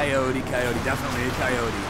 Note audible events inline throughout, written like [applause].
Coyote, coyote, definitely a coyote.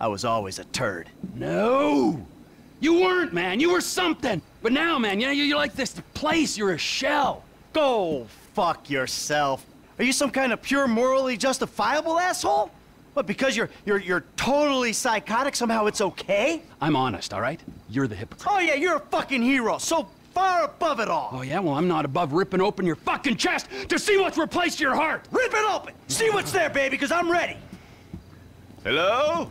I was always a turd. No! You weren't, man. You were something. But now, man, you know, you're like this place. You're a shell. Go fuck yourself. Are you some kind of pure morally justifiable asshole? But because you're you're you're totally psychotic, somehow it's okay? I'm honest, all right? You're the hypocrite. Oh yeah, you're a fucking hero. So far above it all. Oh, yeah? Well, I'm not above ripping open your fucking chest to see what's replaced your heart. Rip it open. See what's there, baby, because I'm ready. Hello?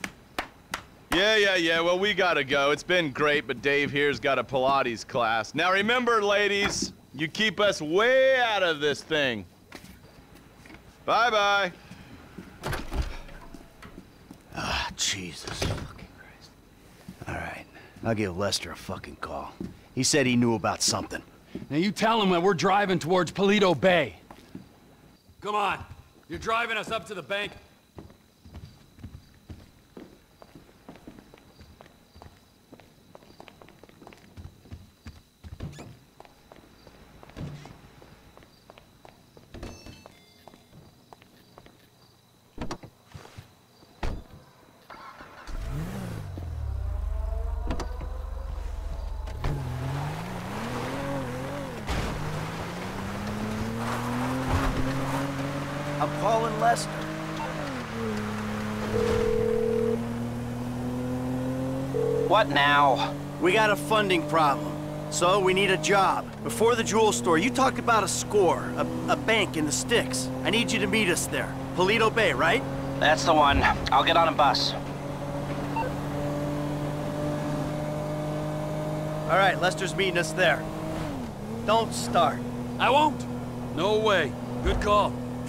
Yeah, yeah, yeah, well, we gotta go. It's been great, but Dave here's got a Pilates class. Now remember, ladies, you keep us way out of this thing. Bye-bye. Ah, Jesus fucking Christ. All right, I'll give Lester a fucking call. He said he knew about something. Now you tell him that we're driving towards Paleto Bay. Come on. You're driving us up to the bank. I'm calling Lester. What now? We got a funding problem. So we need a job. Before the jewel store, you talked about a score, a, a bank in the sticks. I need you to meet us there. Paleto Bay, right? That's the one. I'll get on a bus. All right, Lester's meeting us there. Don't start. I won't. No way. Good call.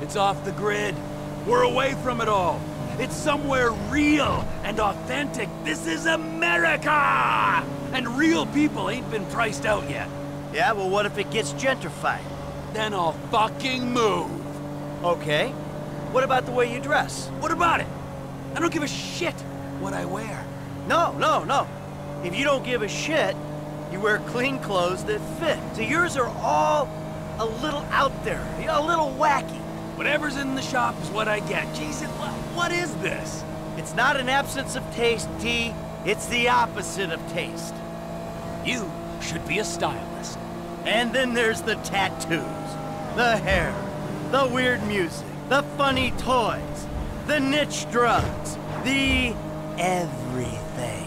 It's off the grid. We're away from it all. It's somewhere real and authentic. This is America! And real people ain't been priced out yet. Yeah, well, what if it gets gentrified? Then I'll fucking move. Okay. What about the way you dress? What about it? I don't give a shit what I wear. No, no, no. If you don't give a shit, you wear clean clothes that fit. So yours are all a little out there, a little wacky. Whatever's in the shop is what I get. Jesus, what, what is this? It's not an absence of taste, T. It's the opposite of taste. You should be a stylist. And then there's the tattoos, the hair, the weird music, the funny toys, the niche drugs, the everything.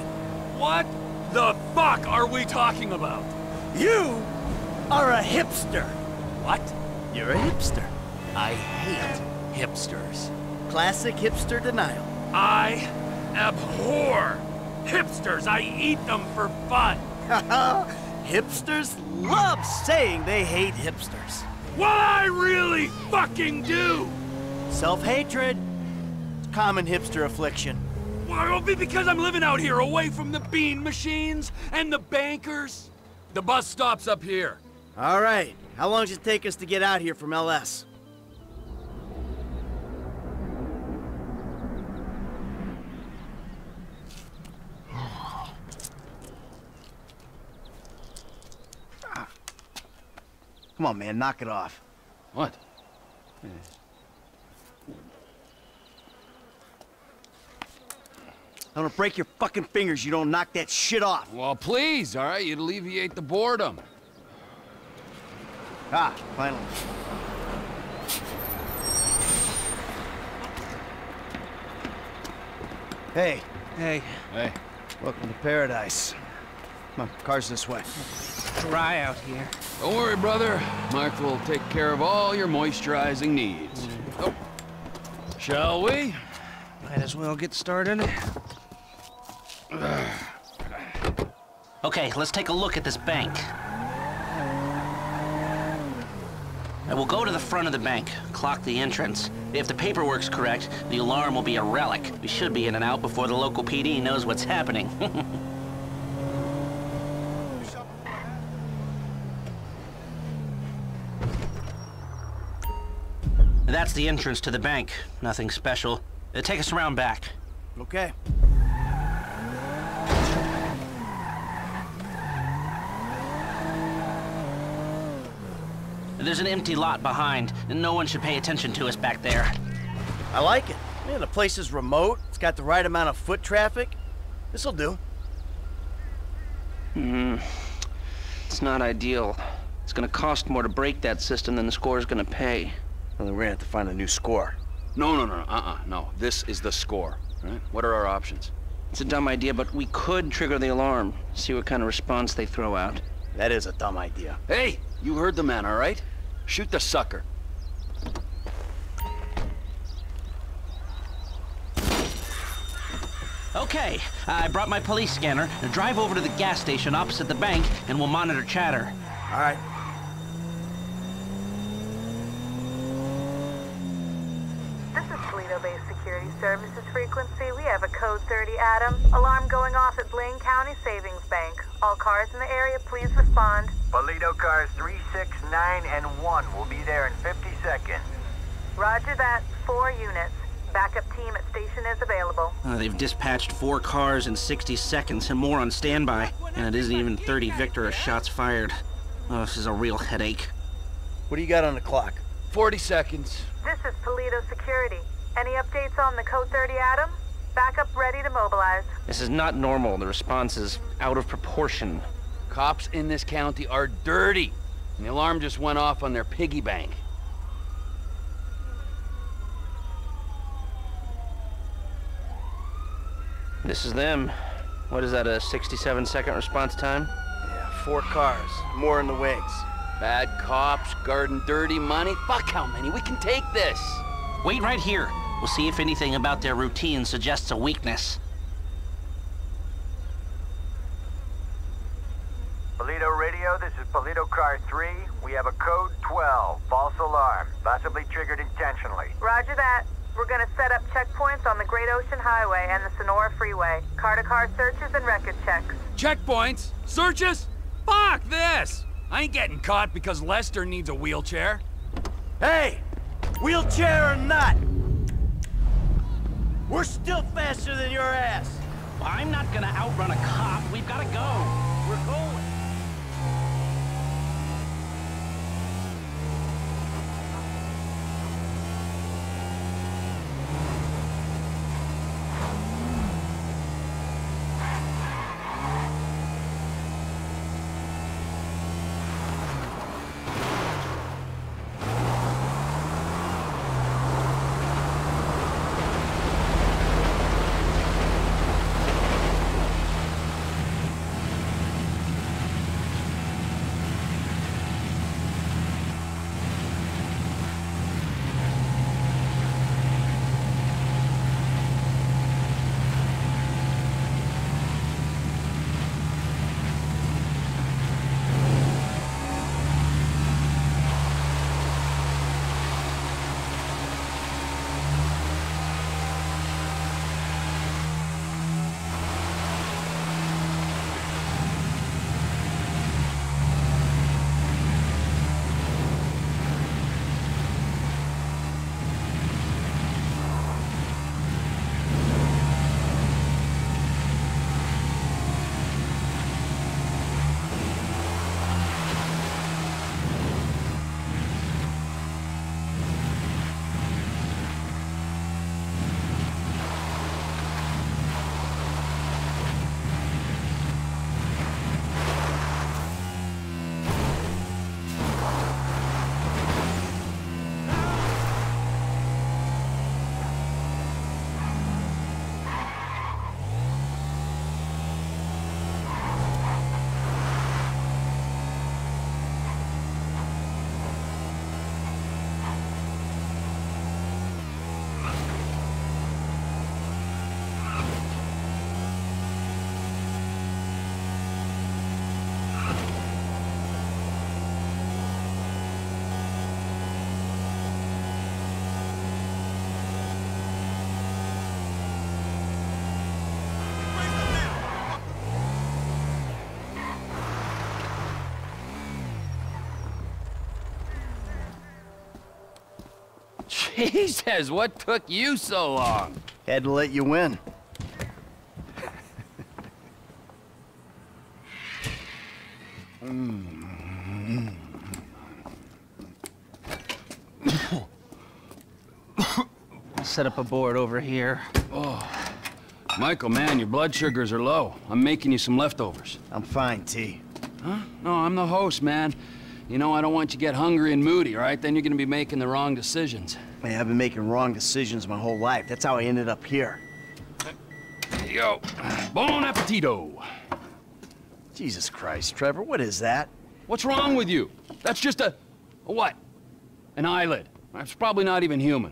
What the fuck are we talking about? You are a hipster. What? You're a hipster. I hate hipsters. Classic hipster denial. I abhor hipsters. I eat them for fun. [laughs] Hipsters love saying they hate hipsters. What I really fucking do. Self-hatred. Common hipster affliction. Well, it'll be because I'm living out here away from the bean machines and the bankers. The bus stops up here. All right. How long does it take us to get out here from LS? Come on, man, knock it off. What? I'm gonna break your fucking fingers. You don't knock that shit off. Well, please, all right? You'd alleviate the boredom. Ah, finally. Hey, Hey, Hey. welcome to paradise. Come on, car's this way. dry out here. Don't worry, brother. Mark will take care of all your moisturizing needs. Mm. Oh. Shall we? Might as well get started. Okay, let's take a look at this bank. And we'll go to the front of the bank, clock the entrance. If the paperwork's correct, the alarm will be a relic. We should be in and out before the local PD knows what's happening. [laughs] That's the entrance to the bank. Nothing special. Uh, take us around back. Okay. There's an empty lot behind, and no one should pay attention to us back there. I like it. Yeah, the place is remote. It's got the right amount of foot traffic. This'll do. Hmm. It's not ideal. It's gonna cost more to break that system than the score's gonna pay. Well, then we're gonna have to find a new score. No, no, no, uh-uh, no. This is the score, right? What are our options? It's a dumb idea, but we could trigger the alarm, see what kind of response they throw out. That is a dumb idea. Hey, you heard the man, all right? Shoot the sucker. Okay, I brought my police scanner. Drive over to the gas station opposite the bank, and we'll monitor chatter. All right. Security services frequency. We have a code 30 Adam. Alarm going off at Blaine County Savings Bank. All cars in the area, please respond. Paleto cars 3, 6, 9, and 1 will be there in 50 seconds. Roger that. Four units. Backup team at station is available. Uh, they've dispatched four cars in 60 seconds and more on standby, and it isn't even 30 Victor shots fired. Oh, this is a real headache. What do you got on the clock? 40 seconds. This is Paleto Security. Any updates on the code 30 Adam? Backup ready to mobilize. This is not normal. The response is out of proportion. Cops in this county are dirty. And the alarm just went off on their piggy bank. This is them. What is that, a 67 second response time? Yeah, four cars, more in the wings. Bad cops, guarding dirty money. Fuck how many? We can take this. Wait right here. We'll see if anything about their routine suggests a weakness. Paleto Radio, this is Paleto Car 3. We have a code 12, false alarm, possibly triggered intentionally. Roger that. We're gonna set up checkpoints on the Great Ocean Highway and the Senora Freeway. Car-to-car searches and record checks. Checkpoints? Searches? Fuck this! I ain't getting caught because Lester needs a wheelchair. Hey! Wheelchair or not! We're still faster than your ass! I'm not gonna outrun a cop. We've gotta go. Jesus, what took you so long? Had to let you win. [coughs] Set up a board over here. Oh. Michael, man, your blood sugars are low. I'm making you some leftovers. I'm fine, T. Huh? No, I'm the host, man. You know, I don't want you to get hungry and moody, right? Then you're gonna be making the wrong decisions. Man, I've been making wrong decisions my whole life. That's how I ended up here. Here you go. Bon appetito. Jesus Christ, Trevor, what is that? What's wrong with you? That's just a... a what? An eyelid. That's probably not even human.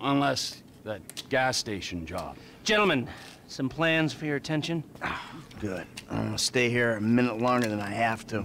Unless that gas station job. Gentlemen, some plans for your attention? Ah, good. I'm gonna stay here a minute longer than I have to.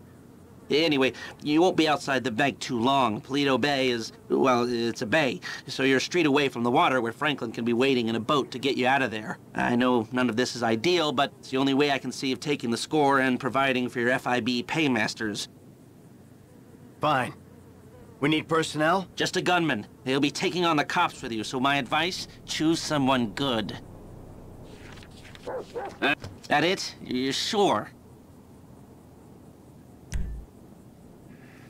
Anyway, you won't be outside the bank too long. Paleto Bay is, well, it's a bay, so you're a street away from the water where Franklin can be waiting in a boat to get you out of there. I know none of this is ideal, but it's the only way I can see of taking the score and providing for your FIB paymasters. Fine. We need personnel? Just a gunman. They'll be taking on the cops with you, so my advice, choose someone good. That it? You're sure?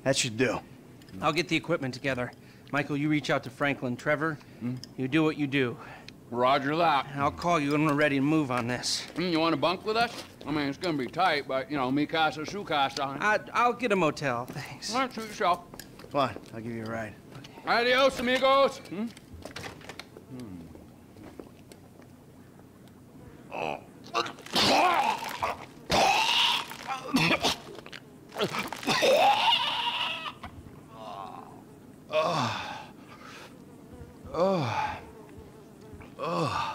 That should do. I'll get the equipment together. Michael, you reach out to Franklin. Trevor, you do what you do. Roger that. I'll call you when we're ready to move on this. Mm, you want to bunk with us? I mean, it's gonna be tight, but, you know, me casa, su casa. I, I'll get a motel, thanks. All right, suit yourself. Come on, I'll give you a ride. Adios, amigos. Hmm? Oh, Oh. Oh. Oh.